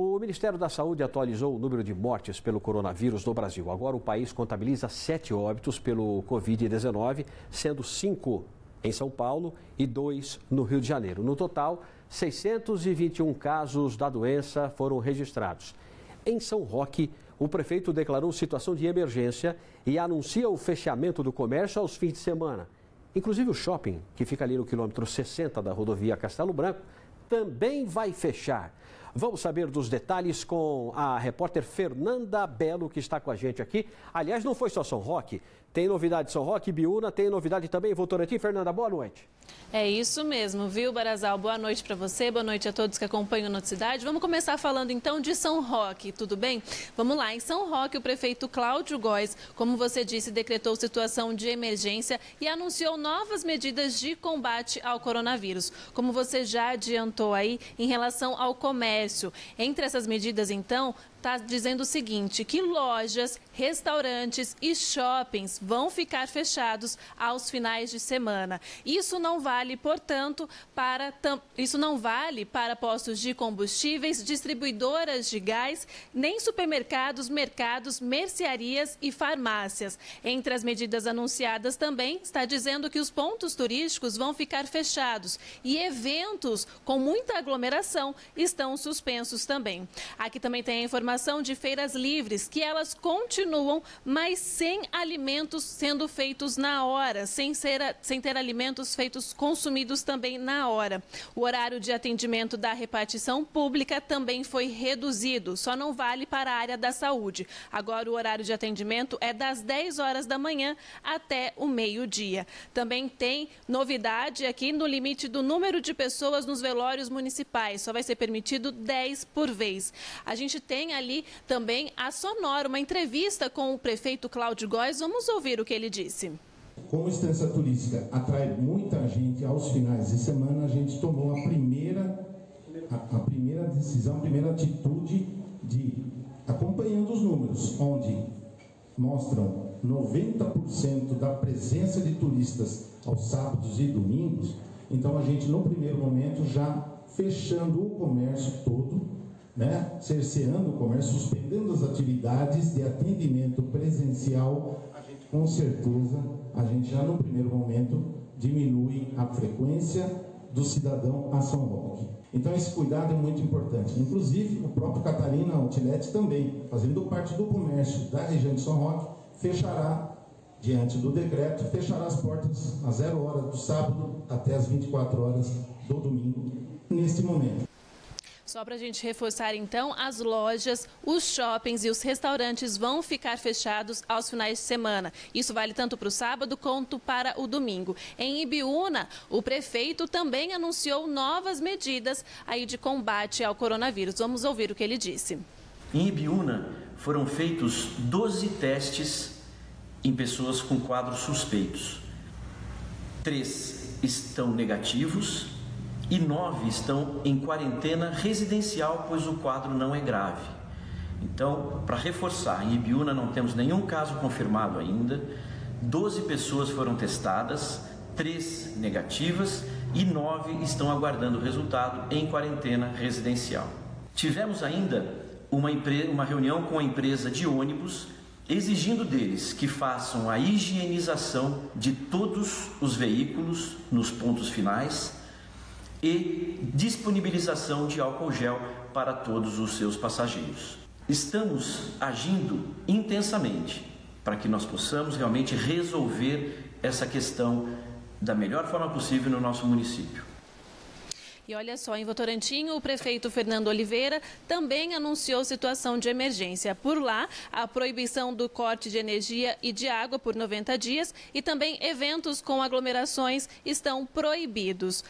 O Ministério da Saúde atualizou o número de mortes pelo coronavírus no Brasil. Agora o país contabiliza sete óbitos pelo Covid-19, sendo cinco em São Paulo e dois no Rio de Janeiro. No total, 621 casos da doença foram registrados. Em São Roque, o prefeito declarou situação de emergência e anuncia o fechamento do comércio aos fins de semana. Inclusive o shopping, que fica ali no quilômetro 60 da rodovia Castelo Branco, também vai fechar. Vamos saber dos detalhes com a repórter Fernanda Belo, que está com a gente aqui. Aliás, não foi só São Roque, tem novidade de São Roque, Biúna, tem novidade também em Votorantim. Fernanda, boa noite. É isso mesmo, viu, Barazal? Boa noite para você, boa noite a todos que acompanham a cidade. Vamos começar falando então de São Roque, tudo bem? Vamos lá, em São Roque, o prefeito Cláudio Góes, como você disse, decretou situação de emergência e anunciou novas medidas de combate ao coronavírus. Como você já adiantou aí, em relação ao comércio. Entre essas medidas, então, está dizendo o seguinte: que lojas, restaurantes e shoppings vão ficar fechados aos finais de semana. Isso não vale, portanto, para isso não vale para postos de combustíveis, distribuidoras de gás, nem supermercados, mercados, mercearias e farmácias. Entre as medidas anunciadas também está dizendo que os pontos turísticos vão ficar fechados e eventos com muita aglomeração estão suspensos também. Aqui também tem a informação informação de feiras livres, que elas continuam, mas sem alimentos sendo feitos na hora, sem, ser, sem ter alimentos feitos consumidos também na hora. O horário de atendimento da repartição pública também foi reduzido, só não vale para a área da saúde. Agora o horário de atendimento é das 10 horas da manhã até o meio-dia. Também tem novidade aqui no limite do número de pessoas nos velórios municipais, só vai ser permitido 10 por vez. A gente tem ali também a Sonora, uma entrevista com o prefeito Cláudio Góes. Vamos ouvir o que ele disse. Como extensa turística atrai muita gente aos finais de semana, a gente tomou a primeira, a, a primeira decisão, a primeira atitude de acompanhando os números, onde mostram 90% da presença de turistas aos sábados e domingos. Então a gente no primeiro momento já fechando o comércio todo né, cerceando o comércio, suspendendo as atividades de atendimento presencial, a gente, com certeza, a gente já no primeiro momento diminui a frequência do cidadão a São Roque. Então esse cuidado é muito importante. Inclusive, o próprio Catarina Outlet também, fazendo parte do comércio da região de São Roque, fechará, diante do decreto, fechará as portas às zero hora do sábado até as 24 horas do domingo, neste momento. Só para a gente reforçar então, as lojas, os shoppings e os restaurantes vão ficar fechados aos finais de semana. Isso vale tanto para o sábado quanto para o domingo. Em Ibiúna, o prefeito também anunciou novas medidas aí de combate ao coronavírus. Vamos ouvir o que ele disse. Em Ibiúna foram feitos 12 testes em pessoas com quadros suspeitos. Três estão negativos e nove estão em quarentena residencial, pois o quadro não é grave. Então, para reforçar, em Ibiúna não temos nenhum caso confirmado ainda, 12 pessoas foram testadas, três negativas e nove estão aguardando o resultado em quarentena residencial. Tivemos ainda uma, uma reunião com a empresa de ônibus exigindo deles que façam a higienização de todos os veículos nos pontos finais e disponibilização de álcool gel para todos os seus passageiros. Estamos agindo intensamente para que nós possamos realmente resolver essa questão da melhor forma possível no nosso município. E olha só, em Votorantim, o prefeito Fernando Oliveira também anunciou situação de emergência. Por lá, a proibição do corte de energia e de água por 90 dias e também eventos com aglomerações estão proibidos.